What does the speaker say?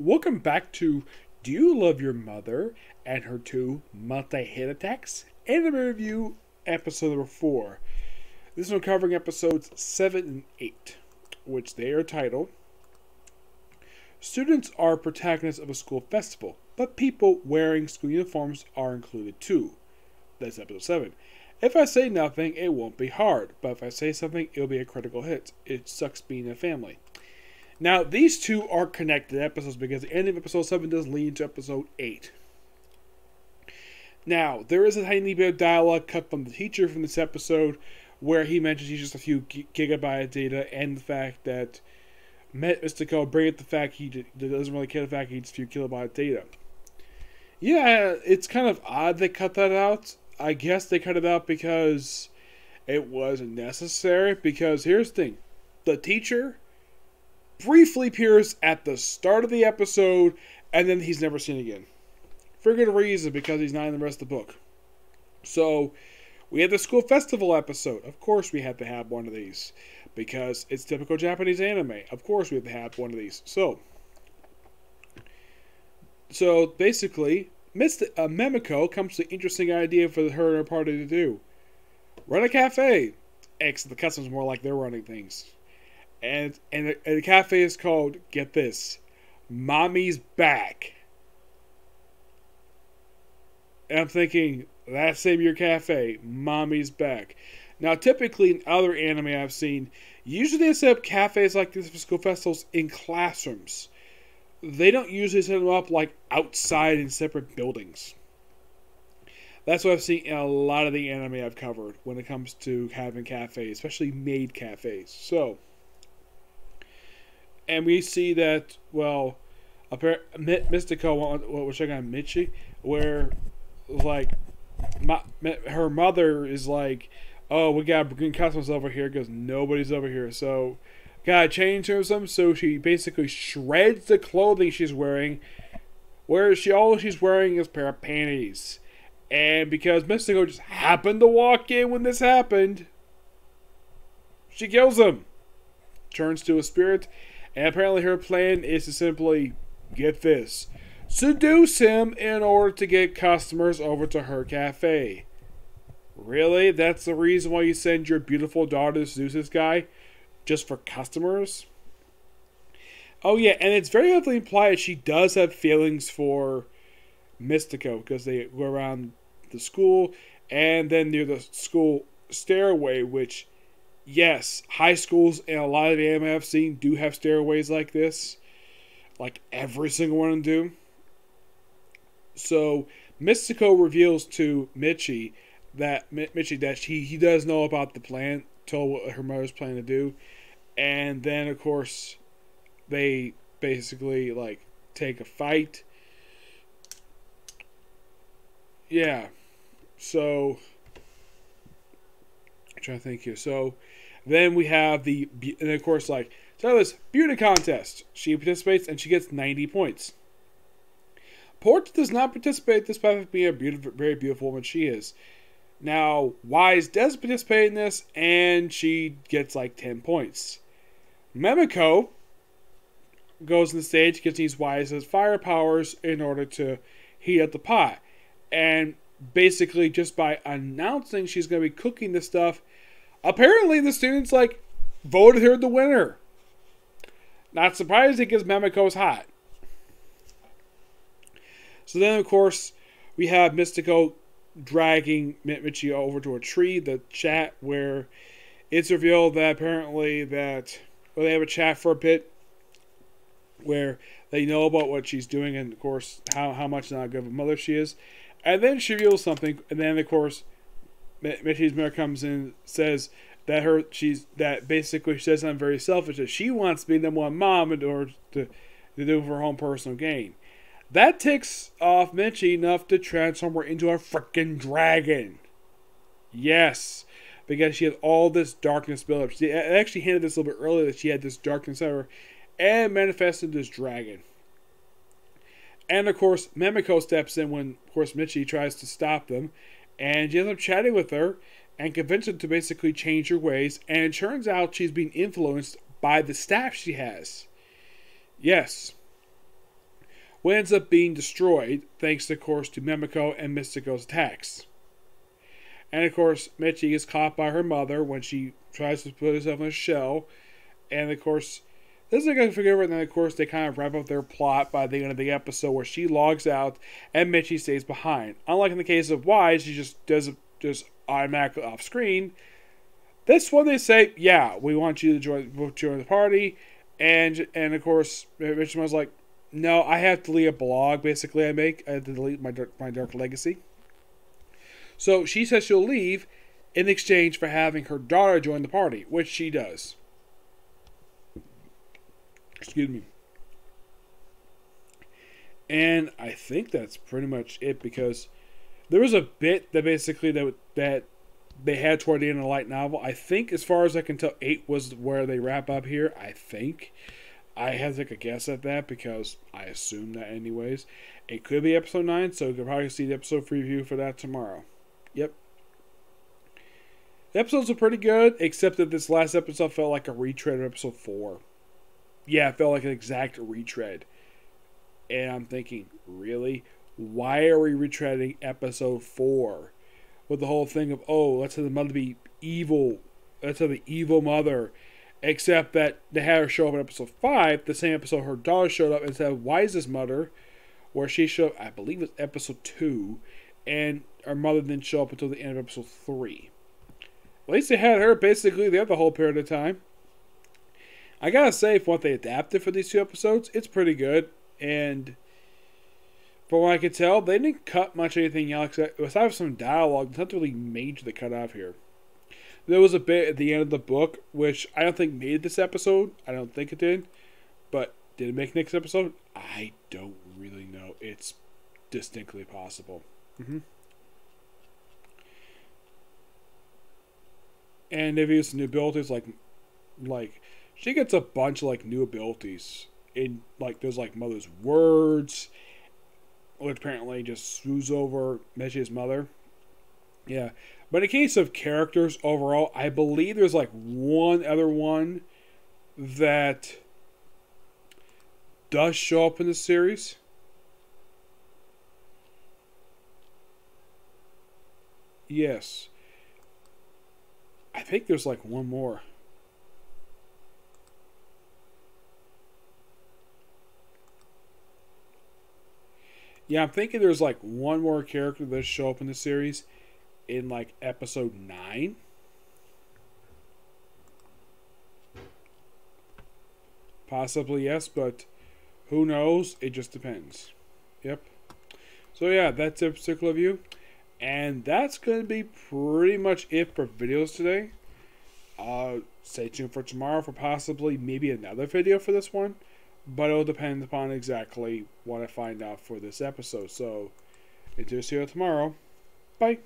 welcome back to Do You Love Your Mother and Her Two Multi Hit Attacks? Anime Review, episode number 4. This one covering episodes 7 and 8, which they are titled Students are protagonists of a school festival, but people wearing school uniforms are included too. That's episode 7. If I say nothing, it won't be hard, but if I say something, it'll be a critical hit. It sucks being a family. Now, these two are connected episodes because the end of episode 7 does lead to episode 8. Now, there is a tiny bit of dialogue cut from the teacher from this episode where he mentions he's just a few gigabyte of data and the fact that Met Mystico bring up the fact he doesn't really care the fact he needs a few kilobyte data. Yeah, it's kind of odd they cut that out. I guess they cut it out because it wasn't necessary. Because here's the thing the teacher briefly appears at the start of the episode, and then he's never seen again. For good reason, because he's not in the rest of the book. So, we had the school festival episode. Of course, we had to have one of these. Because it's typical Japanese anime. Of course, we have to have one of these. So, so basically, Miss uh, Memiko comes to an interesting idea for her and her party to do. Run a cafe. Except the customers more like they're running things and and the, and the cafe is called get this, Mommy's Back. And I'm thinking that same year cafe, Mommy's Back. Now, typically in other anime I've seen, usually they set up cafes like this for school festivals in classrooms. They don't usually set them up like outside in separate buildings. That's what I've seen in a lot of the anime I've covered when it comes to having cafes, especially maid cafes. So, and we see that well, Mystico, what was checking on Michi, where like my, her mother is like, oh, we got green customers over here because nobody's over here, so gotta change her some. So she basically shreds the clothing she's wearing, where she all she's wearing is pair of panties. And because Mystico just happened to walk in when this happened, she kills him. Turns to a spirit and apparently, her plan is to simply get this seduce him in order to get customers over to her cafe. Really? That's the reason why you send your beautiful daughter to seduce this guy? Just for customers? Oh, yeah, and it's very heavily implied she does have feelings for Mystico because they go around the school and then near the school stairway, which yes, high schools and a lot of the anime I've seen do have stairways like this. Like every single one do. So Mystico reveals to Michi that Michi that he, he does know about the plan, told what her mother's planning to do, and then of course they basically like take a fight. Yeah. So I'm trying to think here. So then we have the, and of course, like, so this beauty contest. She participates and she gets 90 points. Port does not participate despite being a beautiful, very beautiful woman she is. Now, Wise does participate in this and she gets like 10 points. Memiko goes on the stage, gets these Wise's fire powers in order to heat up the pot. And basically, just by announcing she's going to be cooking this stuff, Apparently, the students like voted her the winner. Not surprising because Memiko's hot. So then, of course, we have Mystico dragging Michi over to a tree. The chat where it's revealed that apparently that well, they have a chat for a bit where they know about what she's doing and of course how, how much not good of a mother she is. And then she reveals something, and then of course Michi's mother comes in says that her she's that basically she says I'm very selfish that she wants to be the one mom in order to to do for her own personal gain. That ticks off Michi enough to transform her into a freaking dragon. Yes, because she has all this darkness built up. She actually hinted this a little bit earlier that she had this darkness her and manifested this dragon. And of course, Memiko steps in when, of course, Michi tries to stop them and she ends up chatting with her and convince her to basically change her ways. And it turns out she's being influenced by the staff she has. Yes. what ends up being destroyed, thanks, of course, to Memiko and Mystico's attacks. And of course, Michi is caught by her mother when she tries to put herself in a shell. And of course, this is going to her. And then, of course, they kind of wrap up their plot by the end of the episode where she logs out and Michi stays behind. Unlike in the case of Wise, she just does just automatically off screen. This one, they say, yeah, we want you to join, join the party. And, and of course, Michi was like, no, I have to delete a blog, basically, I make. I have to delete my Dark, my dark Legacy. So she says she'll leave in exchange for having her daughter join the party, which she does. Excuse me. And I think that's pretty much it because there was a bit that basically that that they had toward the end of the light novel. I think, as far as I can tell, eight was where they wrap up here. I think. I have to take a guess at that because I assume that anyways. It could be episode nine, so you can probably see the episode preview for that tomorrow. Yep. The episodes are pretty good, except that this last episode felt like a retread of episode four. Yeah, it felt like an exact retread. And I'm thinking, really? Why are we retreading episode four? With the whole thing of, oh, let's have the mother be evil. Let's have the evil mother. Except that they had her show up in episode five, the same episode her daughter showed up and said, Why is this mother? Where she showed I believe it's episode two, and her mother didn't show up until the end of episode three. At least they had her basically the whole period of time. I gotta say, for what they adapted for these two episodes, it's pretty good. And from what I could tell, they didn't cut much anything else. Aside from some dialogue, there's nothing really major to cut off here. There was a bit at the end of the book, which I don't think made this episode. I don't think it did. But did it make next episode? I don't really know. It's distinctly possible. Mm-hmm. And they've used new abilities like, like she gets a bunch of like new abilities. In like there's like mother's words, which apparently just swoos over Meji's mother. Yeah, but in case of characters overall, I believe there's like one other one that does show up in the series. Yes. I think there's like one more. Yeah, I'm thinking there's like one more character that show up in the series in like episode 9. Possibly yes, but who knows? It just depends. Yep. So yeah, that's a particular view. And that's going to be pretty much it for videos today. Uh, stay tuned for tomorrow for possibly maybe another video for this one. But it'll depend upon exactly what I find out for this episode. So, until see you tomorrow. Bye.